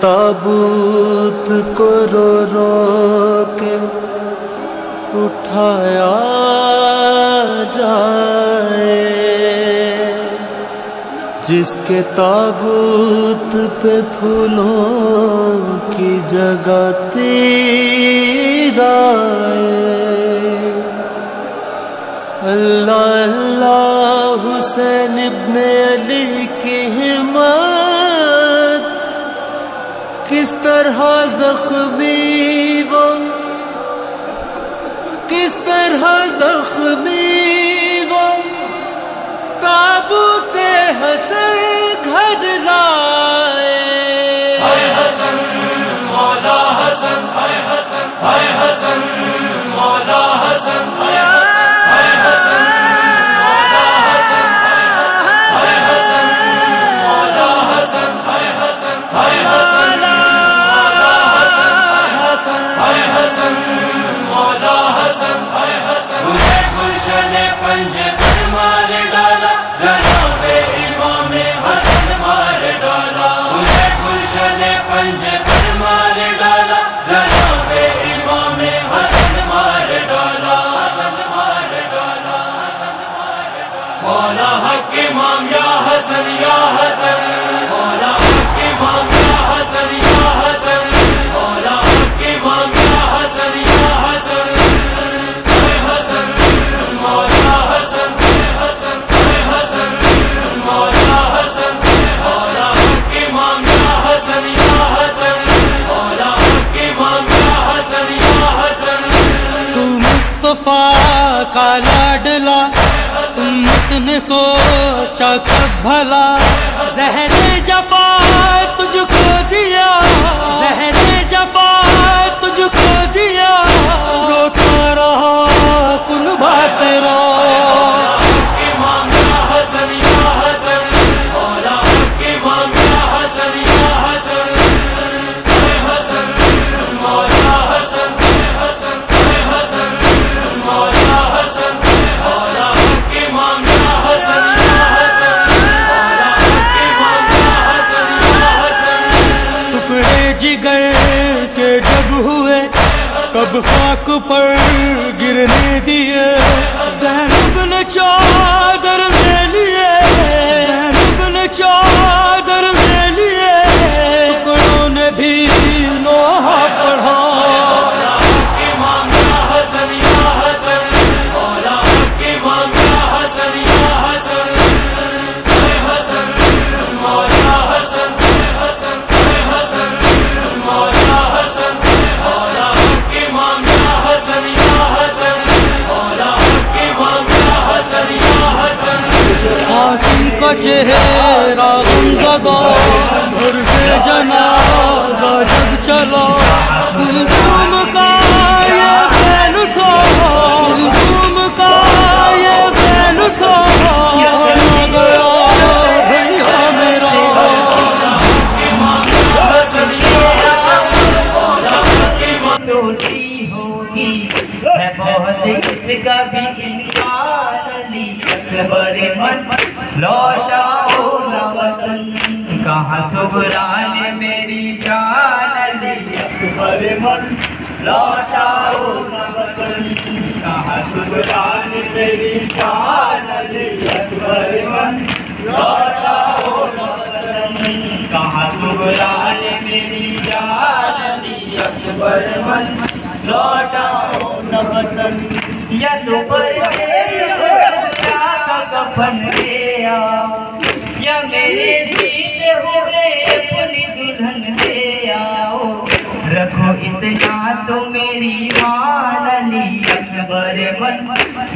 تابوت کو رو رو کے اٹھایا جائے۔ جس کے تابوت پہ پھولوں کی جگہ تیرا اللہ اللہ، حسین ابن علی طرح زخمی وہ۔ کس طرح زخمی وہ۔ تابوت حسن گھر لائے۔ حسن، مولا حسن حسن حسن، مولا حسن حسن مصطفیٰ کا لاڈلا امت نے سوچا کب بھلا۔ زہر جفا تجھ کو دیا۔ زہر جفا تجھ کو دیا۔ روتا رہا سن بات رو علی من لوٹاؤ نہ وطن کہاں سبران میری جان علی اکبر من لوٹاؤ نہ وطن کہاں سبران میری جان علی اکبر من لوٹاؤ نہ وطن کہاں سبران میری جان علی اکبر من لوٹاؤ نہ وطن یا تو کا کفن لے آؤ یا میرے جیتے ہوئے اپنی دلہن لے آؤ۔ رکھو اتنا تو میری مان علی اکبر من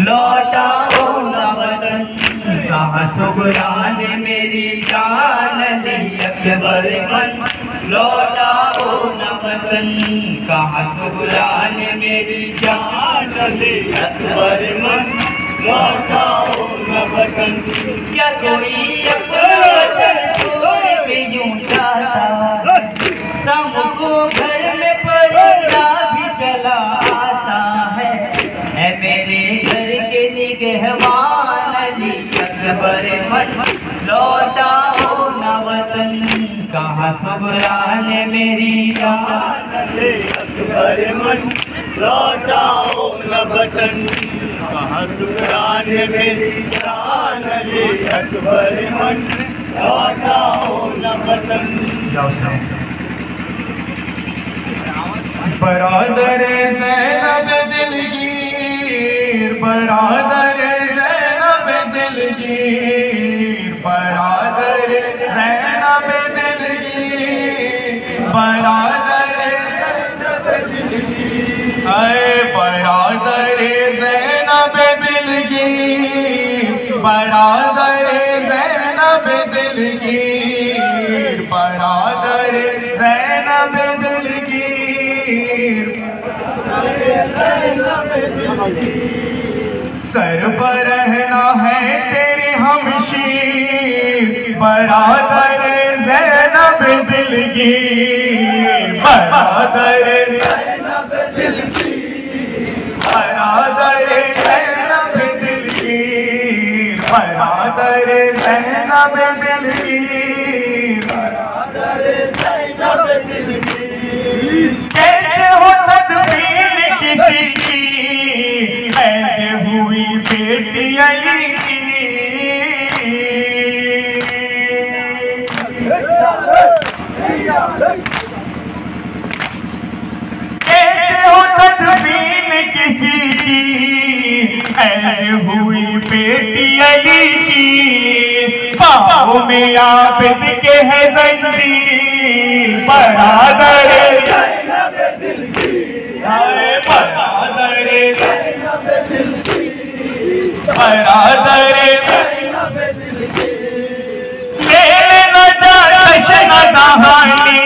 لوٹاؤ نہ وطن کہاں سبران میری جان علی اکبر من لوٹاؤ نہ وطن کہاں سبران میری جان علی اکبر من نہ کیا کوئی یوں جاتا کو گھر میں پڑھنا بھی چلا آتا ہے اے میرے گھر کے نگہبان علی اکبر من لوٹاؤ نہ وطن کہاں سبران میری جان اکبر من لوٹاؤ نہ بچن میری جان علی اکبر من برادر زینب دلگیر برادر زینب دلگیر برادر زینب دلگیر برادر برادر زینب دلگیر برادر زینب دلگیر سر پر رہنا ہے تیرے ہمشیر، برادر زینب دلگیر برادر برادر زینب برادر زینب دلگیر کیسے ہو تدبیر کسی کی قید ہوئی بیٹی علی کی کیسے ہو تدبیر کسی کی قید ہوئی بیٹی علی کی پاؤں میں عابد کے ہے زنجیر برادر ہائے برادر برادر لے نہ جا کشنا دہانی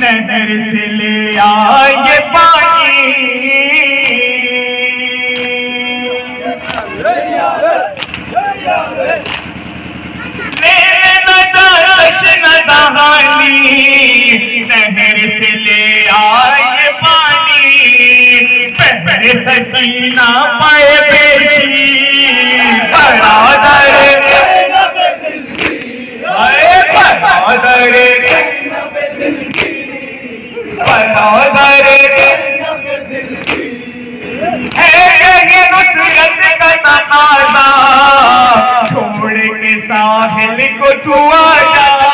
نہر سے لے آئے پانی۔ جشن نہر سے لے آئے پانی پہلے سکینہ پائے بیٹی برادر برادر برادر ہے یہ نصرت کا تقاضا چھوڑ کے ساحل کو تو آجا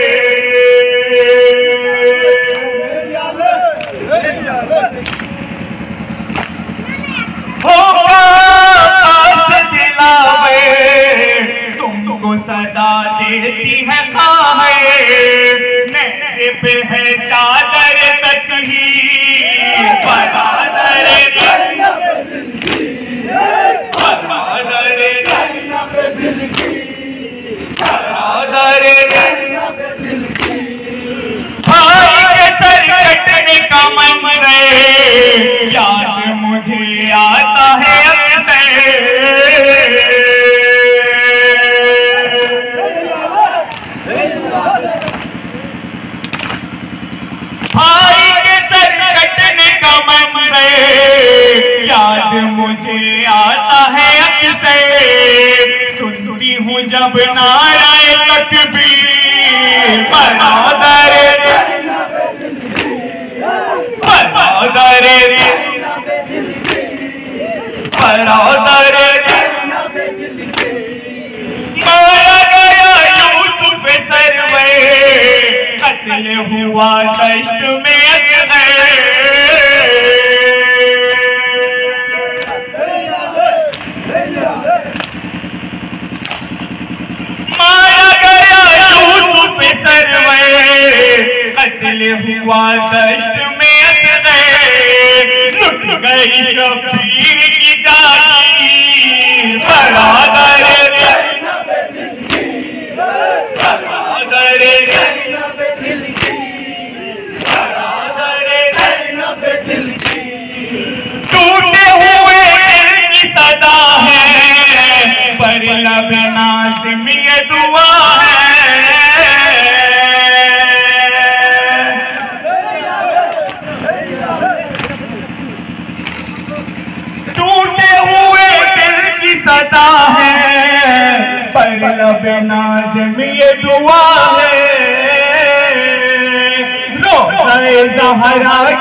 پہ ہے چادر تک ہی۔ برادر برادر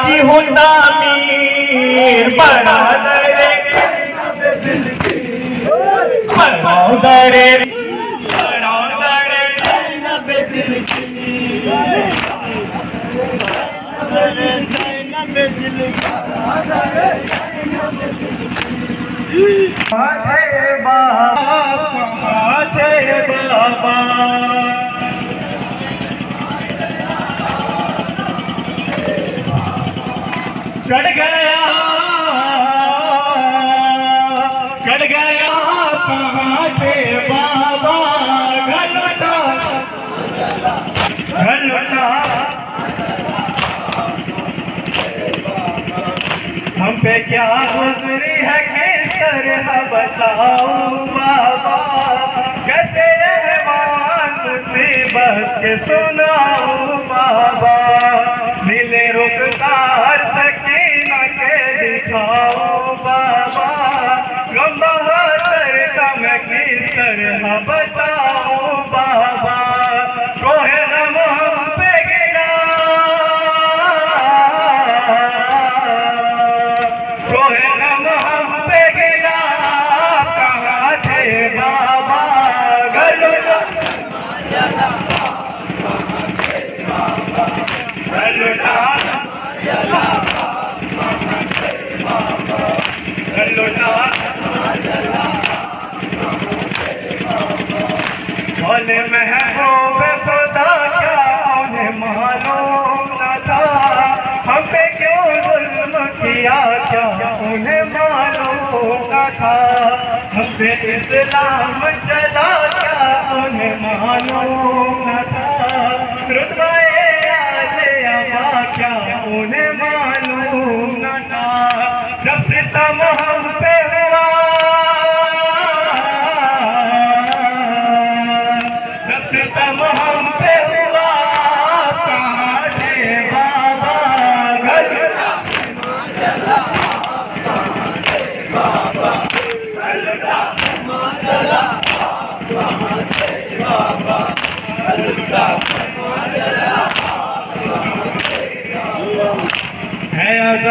کی ہو تعمیر برادر برادر برادر چڑھ گیا چڑھ گیا کہاں تھے بابا گھر لوٹا گھر لوٹا ہم پہ کیا گزری ہے کس طرح بتاؤ بابا کیسے رحمان مصیبت کے سناؤ بابا تھا۔ ہم سے اسلام چلا کیا انہیں معلوم نہ تھا۔ رتبہ آج ابا کیا انہیں معلوم نہ تھا۔ جب ستم ہم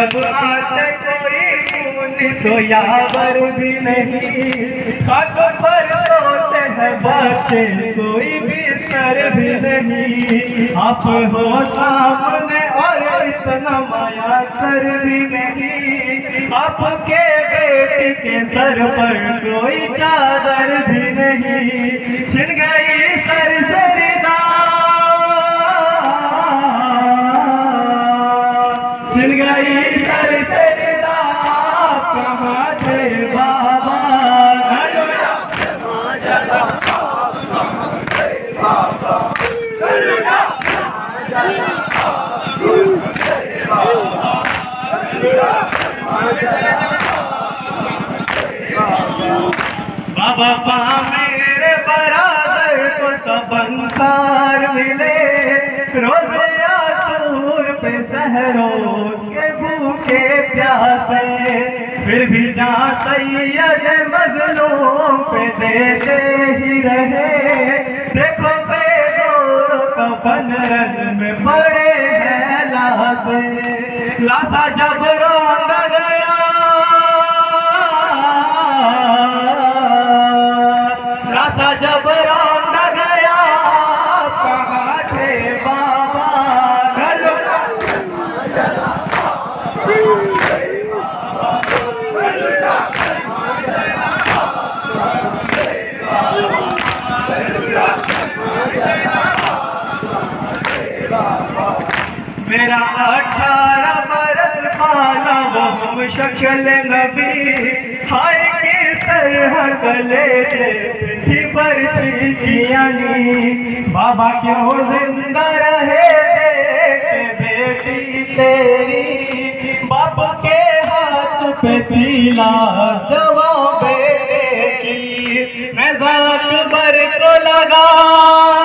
ہے عجب کوئی پولیس و یاور بھی نہیں خاک پر روتے ہیں بچے کوئی بستر بھی نہیں آپ ہو سامنے اور اتنا مایا سر بھی نہیں آپ کے بیٹے کے سر پر کوئی چادر بھی نہیں۔ میرے برادر کو سب انسار ملے۔ روز آسور پہ سہروز کے بھوکے پیاسے۔ پھر بھی جہاں سید مظلوم پہ دیتے ہی رہے۔ دیکھو پہ دوروں کا بن رن میں پڑے ہیں لاسے لاسا جب روند شکل نبی، ہائے کس طرح گلے تھی برچی کیانی بابا کیوں زندہ رہے بیٹی تیری؟ باپ کے ہاتھ پہ تیلا جواب بیٹے کی، میں ذات بر کو لگا۔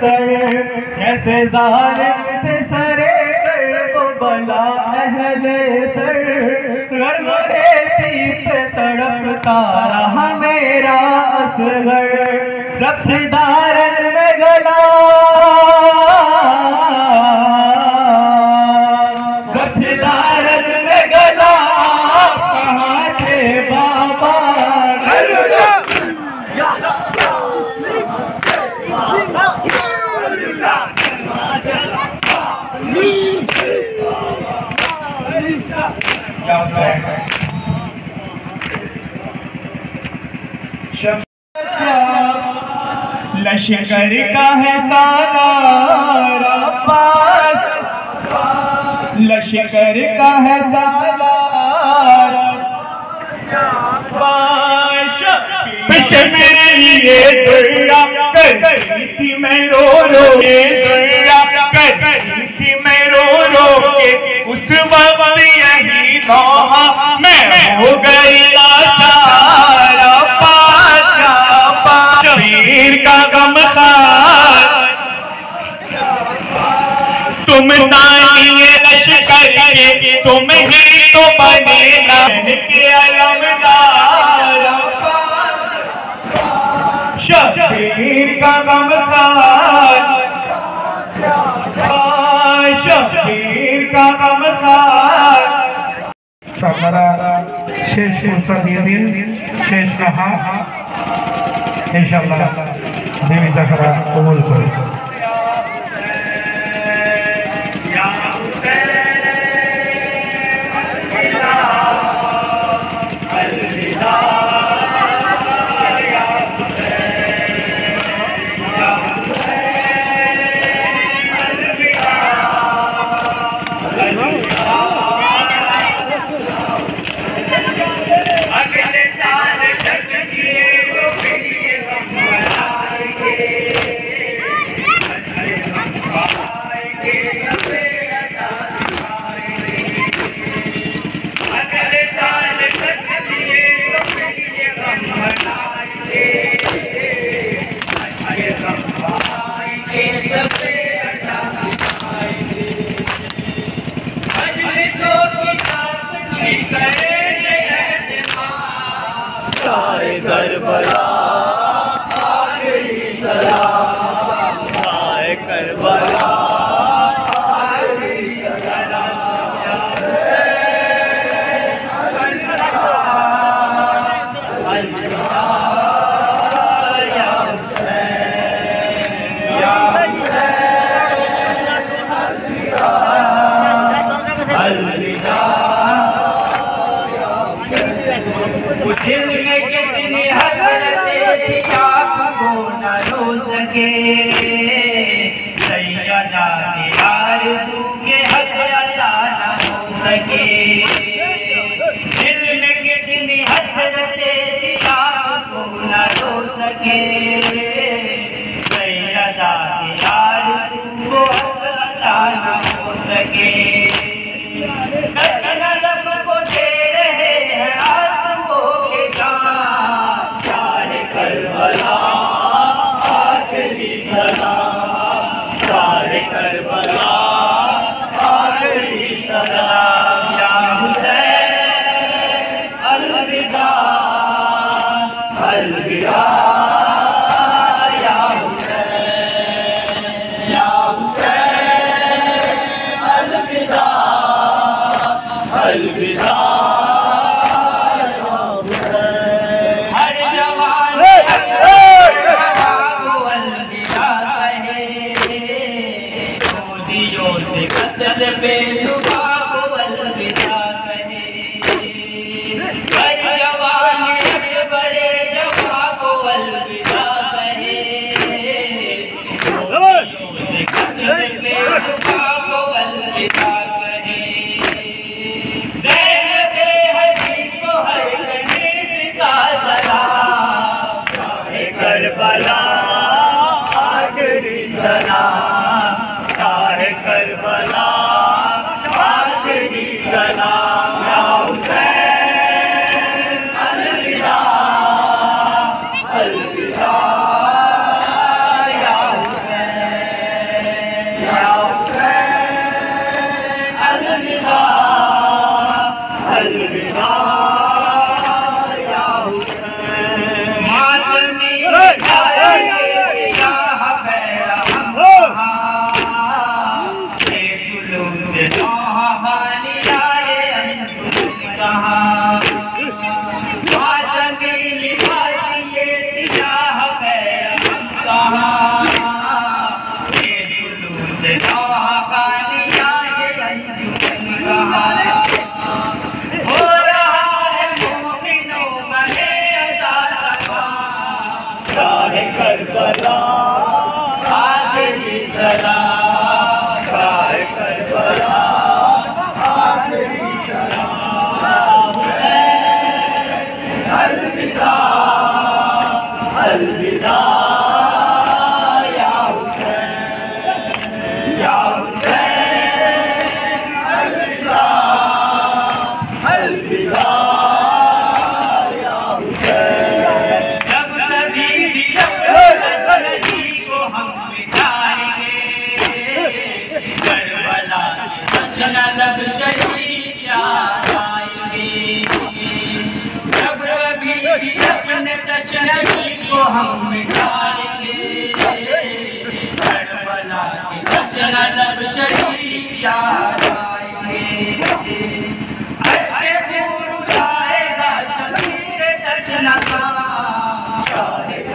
سر، جیسے ظالم تھے سرے وہ بلا اہل سر۔ غرم ریتی تڑپتا رہا میرا اصغر۔ جب چھدارن لشکر کا ہے سالار عباس لشکر کا ہے سالار پیچھے میرے لیے دعا کر۔ رہی تھی میں رو رو کے دعا کر۔ رہی تھی میں رو رو کے۔ اس وقت یہی نوحہ میں ہو گئی لاچار تم سانی لشکر کے تم ہی تو بنے نام کے علمدار شبیر کا غمخار شبیر کا غم خار۔ شیش فرصت یہ دن شیش کہا انشاءاللہ دیوی زکرہ، قبول کرے Al-Bilal. 在哪？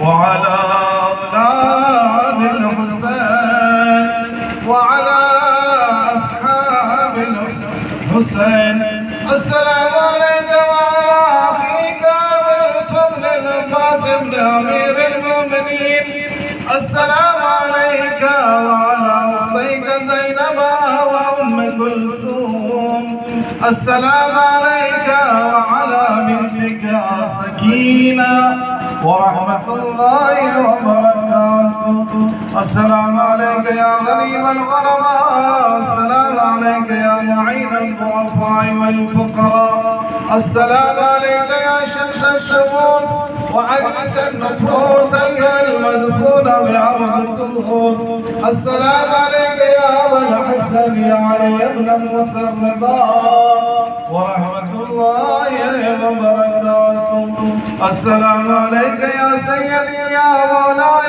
وعلى أولاد الحسين وعلى أصحاب الحسين. السلام عليك وعلى أخيك والفضل القاسم لأمير المؤمنين. السلام عليك وعلى أخيك زينب وأم كلثوم. السلام السلام عليك يا غريب الغرباء السلام عليك يا معين الضعفاء والفقراء. السلام عليك يا شمس الشموس وعنيس النفوس أيها المدفون بعرض الطقوس. السلام عليك يا أبا الحسن يا علي بن موسى الرضا ورحمة الله وبركاته. السلام عليك يا سيدي يا مولاي.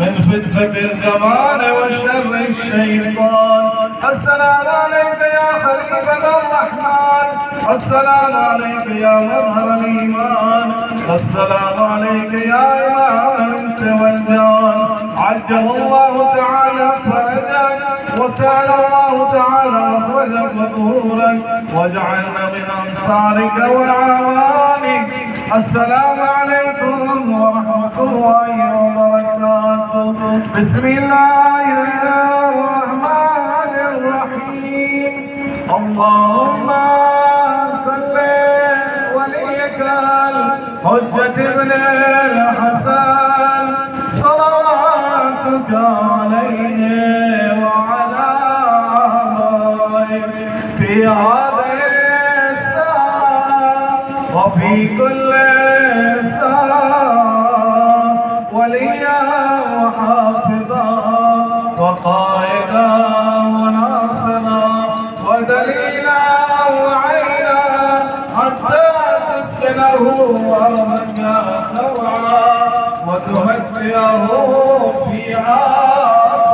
من فتنة الزمان وشر الشيطان. السلام عليك يا خليفة الرحمن. السلام عليك يا مظهر الإيمان. السلام عليك يا إمام الأنس والجان. عجل الله تعالى فرجك وسأل الله تعالى أخرجك وطهورك واجعلنا من أنصارك وأعوانك. السلام عليكم ورحمة الله بسم الله الرحمن الرحيم. اللهم صل وليك الحجة ابن الحسن. صلواتك عليه وعلى آبائه. في هذه الساعة وفي كل وقائدا وناصرا ودليلا وعينا حتى تسكنه أرضك طوعا وتمتعه فيها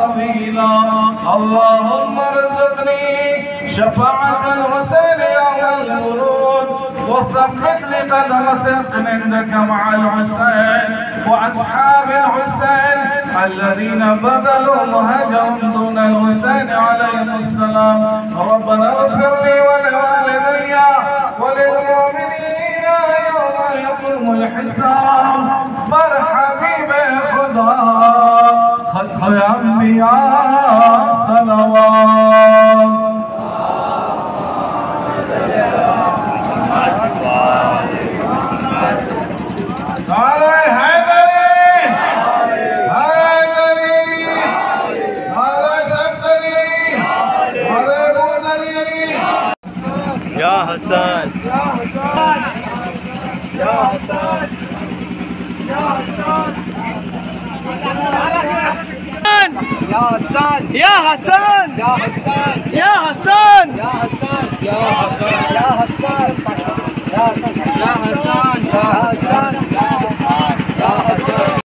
طويلا اللهم ارزقني شفاعة الحسين يوم الورود وثبتني صدق عندك مع الحسين وأصحاب الحسين الذين بذلوا مهجهم دون الحسين عليه السلام. ربنا اغفر لي ولوالدي وللمؤمنين يوم يقوم الحساب. حسان يا حسان يا حسان يا حسان يا حسان يا حسان يا حسان يا حسان يا حسان يا حسان يا حسان يا حسان يا حسان